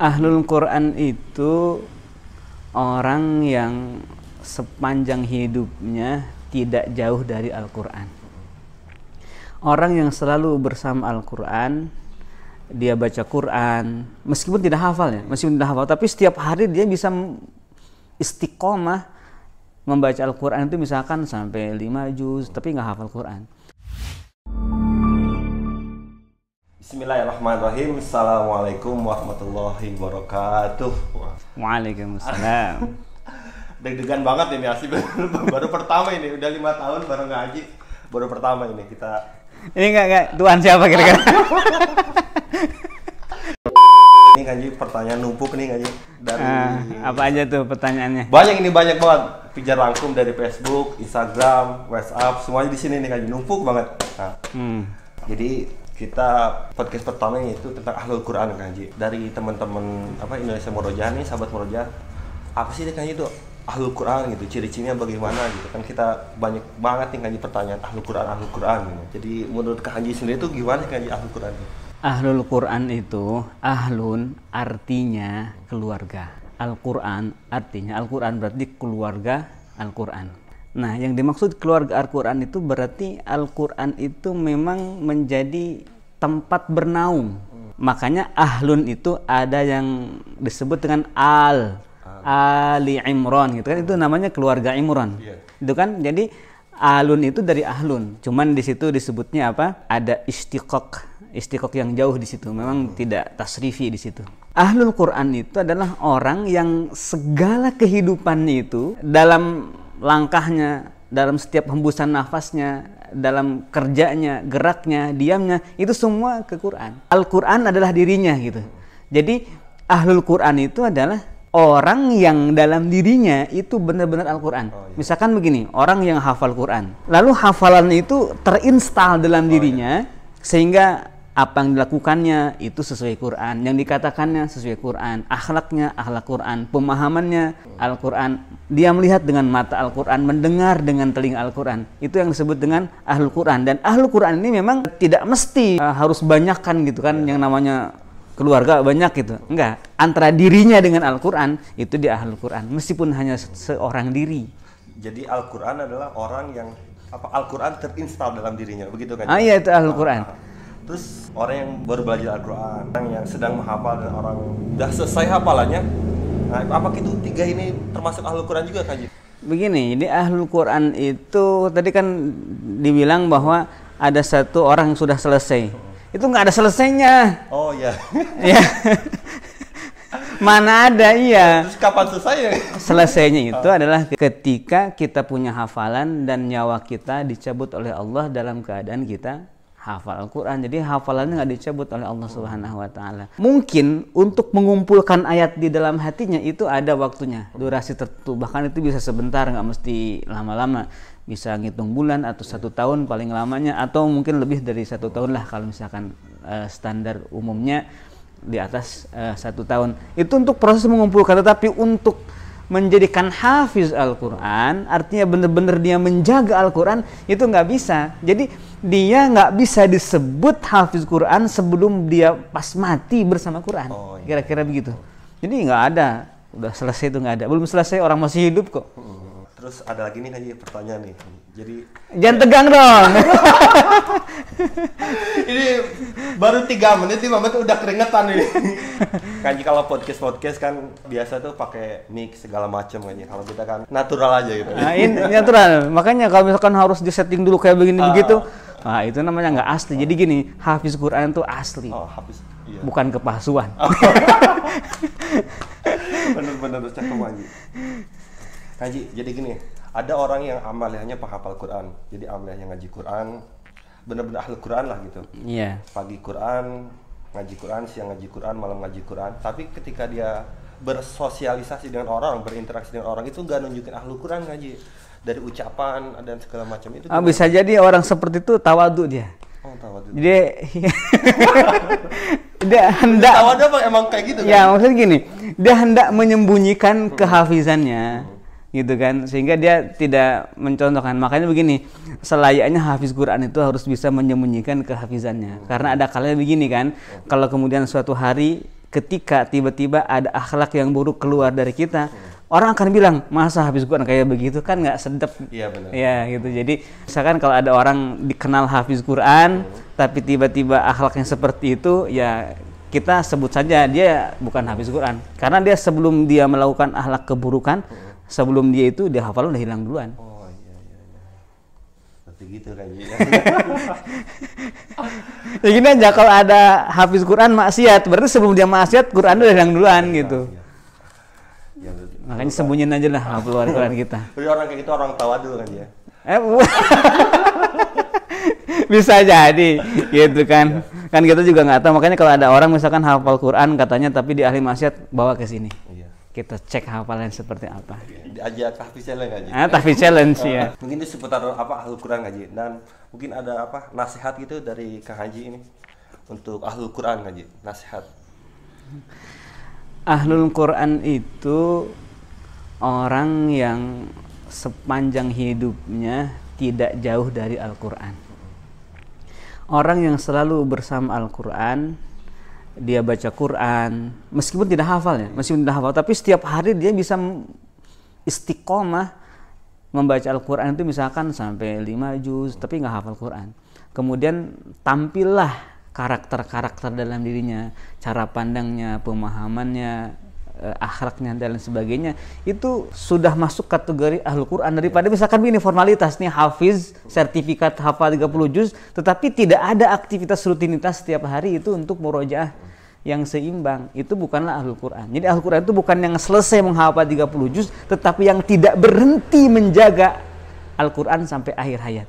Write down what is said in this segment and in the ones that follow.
Ahlul Quran itu orang yang sepanjang hidupnya tidak jauh dari Al-Quran. Orang yang selalu bersama Al-Quran, dia baca Quran, meskipun tidak hafal ya, meskipun tidak hafal, tapi setiap hari dia bisa istiqomah membaca Al-Quran itu misalkan sampai 5 juz, tapi nggak hafal Quran. Bismillahirrahmanirrahim. Assalamualaikum warahmatullahi wabarakatuh. Waalaikumsalam. Deg-degan banget ini asli baru pertama ini udah lima tahun baru ngaji baru pertama ini kita Ini enggak enggak Tuhan siapa kira-kira? ini ngaji pertanyaan numpuk nih ngaji dari Ah, apa aja tuh pertanyaannya? banyak ini banyak banget pijar rangkum dari Facebook, Instagram, WhatsApp semuanya di sini nih ngaji numpuk banget. Nah, Hmm. Jadi kita podcast pertama itu tentang ahlul Quran kan Haji. Dari teman-teman apa Indonesia Moroja nih, sahabat Moroja. Apa sih kan itu ahlul Quran gitu, ciri-cirinya bagaimana gitu. Kan kita banyak banget nih Haji pertanyaan ahlul Quran, ahlul Quran gitu. Jadi menurut Kak Haji sendiri itu gimana Haji ahlul Quran itu? Ahlul Quran itu ahlun artinya keluarga. Al-Quran artinya Al-Quran berarti keluarga Al-Quran. Nah, yang dimaksud keluarga Al-Quran itu berarti Al-Quran itu memang menjadi tempat bernaung. Makanya ahlun itu ada yang disebut dengan al, Ali Imran gitu kan itu namanya keluarga Imran. Iya. Itu kan jadi alun itu dari ahlun. Cuman di situ disebutnya apa? Ada istiqok, istiqok yang jauh di situ. Memang tidak tasrifi di situ. Ahlul Quran itu adalah orang yang segala kehidupannya itu dalam langkahnya, dalam setiap hembusan nafasnya, dalam kerjanya, geraknya, diamnya, itu semua ke Quran. Al-Quran adalah dirinya gitu. Jadi ahlul Quran itu adalah orang yang dalam dirinya itu benar-benar Al-Quran. Misalkan begini, orang yang hafal Quran, lalu hafalan itu terinstal dalam dirinya, sehingga apa yang dilakukannya itu sesuai Quran, yang dikatakannya sesuai Quran, akhlaknya akhlak Quran, pemahamannya Al-Quran, dia melihat dengan mata Al-Quran, mendengar dengan telinga Al-Quran, itu yang disebut dengan ahlul Quran. Dan ahlul Quran ini memang tidak mesti uh, harus banyakkan gitu kan, yang namanya keluarga banyak gitu. Enggak. Antara dirinya dengan Al-Quran itu dia ahlul Quran. Meskipun hanya se- seorang diri. Jadi Al-Quran adalah orang yang apa Al-Quran terinstal dalam dirinya, begitu kan? ah iya itu ahlul Quran. Terus orang yang baru belajar Al-Quran, orang yang sedang menghafal dan orang udah selesai hafalannya, nah apakah itu tiga ini termasuk Ahlul Quran juga Haji? begini jadi ahlul Quran itu tadi kan dibilang bahwa ada satu orang yang sudah selesai itu nggak ada selesainya Oh iya. ya mana ada iya Terus kapan selesai ya? selesainya itu adalah ketika kita punya hafalan dan nyawa kita dicabut oleh Allah dalam keadaan kita hafal Al-Quran. Jadi hafalannya nggak dicabut oleh Allah Subhanahu Wa Taala. Mungkin untuk mengumpulkan ayat di dalam hatinya itu ada waktunya, durasi tertentu. Bahkan itu bisa sebentar, nggak mesti lama-lama. Bisa ngitung bulan atau satu tahun paling lamanya, atau mungkin lebih dari satu tahun lah kalau misalkan eh, standar umumnya di atas eh, satu tahun. Itu untuk proses mengumpulkan, tetapi untuk menjadikan hafiz Al-Quran, artinya benar-benar dia menjaga Al-Quran, itu nggak bisa. Jadi dia nggak bisa disebut hafiz Quran sebelum dia pas mati bersama Quran. Oh, iya. Kira-kira begitu. Jadi nggak ada, udah selesai itu nggak ada. Belum selesai orang masih hidup kok. Terus ada lagi nih Haji pertanyaan nih. Jadi Jangan tegang dong. ini baru tiga menit lima menit udah keringetan ini. kan kalau podcast podcast kan biasa tuh pakai mix segala macam kan Kalau kita kan natural aja gitu. Nah, ini natural. Makanya kalau misalkan harus disetting dulu kayak begini begitu, nah itu namanya nggak asli. Jadi gini, hafiz Quran itu asli, Oh habis. Iya. bukan kepalsuan. Bener-bener cakep Haji. Haji, jadi gini, ada orang yang amaliyahnya penghafal Quran. Jadi amaliyahnya ngaji Quran, bener-bener ahli Quran lah gitu. Iya. Pagi Quran, ngaji Quran, siang ngaji Quran, malam ngaji Quran. Tapi ketika dia bersosialisasi dengan orang, berinteraksi dengan orang itu nggak nunjukin ahli Quran ngaji. Dari ucapan dan segala macam itu. Ah, bisa jadi orang seperti itu tawadu dia. Oh, tuh. Dia dia hendak apa emang kayak gitu kan? ya maksudnya gini, dia hendak menyembunyikan kehafizannya. Gitu kan sehingga dia tidak mencontohkan makanya begini selayaknya hafiz Quran itu harus bisa menyembunyikan kehafizannya karena ada kalanya begini kan kalau kemudian suatu hari ketika tiba-tiba ada akhlak yang buruk keluar dari kita, orang akan bilang masa hafiz Quran kayak begitu kan nggak sedap. Iya benar. Ya gitu. Jadi misalkan kalau ada orang dikenal hafiz Quran, tapi tiba-tiba akhlaknya seperti itu, ya kita sebut saja dia bukan hafiz Quran. Karena dia sebelum dia melakukan akhlak keburukan, sebelum dia itu dia hafal udah hilang duluan. Oh iya iya iya. Seperti gitu kan. Ya gini aja kalau ada hafiz Quran maksiat, berarti sebelum dia maksiat Quran udah hilang duluan gitu. Ya, berarti- Makanya sembunyiin aja lah hafal Quran kita. Berarti orang kayak gitu orang tawadul kan ya. Eh, bisa jadi gitu kan. Kan kita juga nggak tahu. Makanya kalau ada orang misalkan hafal Quran katanya tapi di ahli maksiat bawa ke sini. Kita cek hafalan seperti apa. Diajak hafiz challenge Ji? Ah, tapi challenge ya. Mungkin itu seputar apa Ahlul Quran ngaji dan mungkin ada apa nasihat gitu dari Kang Haji ini untuk Ahlul Quran ngaji nasihat. Ahlul Quran itu orang yang sepanjang hidupnya tidak jauh dari Al-Quran. Orang yang selalu bersama Al-Quran, dia baca Quran, meskipun tidak hafal ya, meskipun tidak hafal, tapi setiap hari dia bisa istiqomah membaca Al-Quran itu misalkan sampai 5 juz, tapi nggak hafal Quran. Kemudian tampillah karakter-karakter dalam dirinya, cara pandangnya, pemahamannya, akhlaknya dan lain sebagainya itu sudah masuk kategori ahlul Quran daripada misalkan ini formalitas nih hafiz sertifikat hafal 30 juz tetapi tidak ada aktivitas rutinitas setiap hari itu untuk murojaah yang seimbang itu bukanlah ahlul Quran. Jadi ahlul Quran itu bukan yang selesai menghafal 30 juz tetapi yang tidak berhenti menjaga Al-Quran sampai akhir hayat.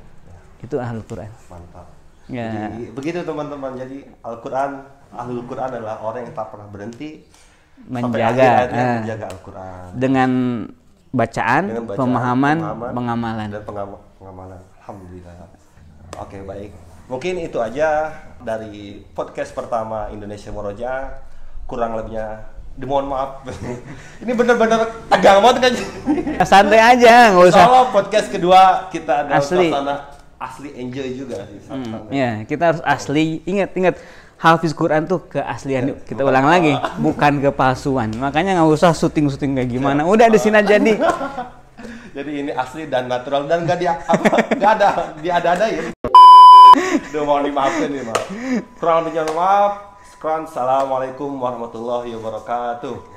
Itu ahlul Quran. Mantap. Ya. Jadi begitu teman-teman. Jadi Al-Quran Ahlul Quran adalah orang yang tak pernah berhenti Menjaga, akhir hayatnya ah. menjaga Al-Quran. Dengan bacaan, Dengan bacaan, pemahaman, pemahaman, pengamalan. dan pengam- pengamalan. Alhamdulillah. Oke baik. Mungkin itu aja dari podcast pertama Indonesia Moroja. Kurang lebihnya dimohon maaf. Ini benar-benar tegang banget kan. Santai aja, nggak usah. Soalnya podcast kedua kita ada Asli. suasana asli enjoy juga sih. Hmm, ya, kita harus asli. Ingat, ingat. Hafiz Quran tuh keaslian. Kita ulang lagi, bukan kepalsuan. Makanya nggak usah syuting-syuting kayak gimana. Udah di sini aja nih. Jadi ini asli dan natural dan nggak dia apa nggak ada diada-adain. Udah mau dimaafin nih maaf. Kurang lebihnya maaf. Sekian, Assalamualaikum warahmatullahi wabarakatuh.